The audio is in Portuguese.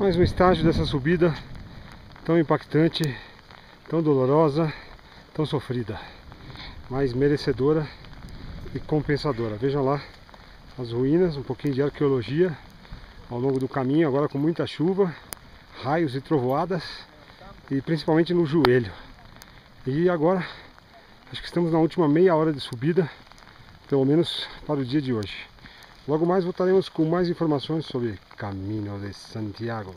Mais um estágio dessa subida tão impactante, tão dolorosa, tão sofrida, mas merecedora e compensadora. Vejam lá as ruínas, um pouquinho de arqueologia ao longo do caminho, agora com muita chuva, raios e trovoadas e principalmente no joelho. E agora, acho que estamos na última meia hora de subida, pelo menos para o dia de hoje. Logo mais voltaremos com mais informações sobre Caminho de Santiago.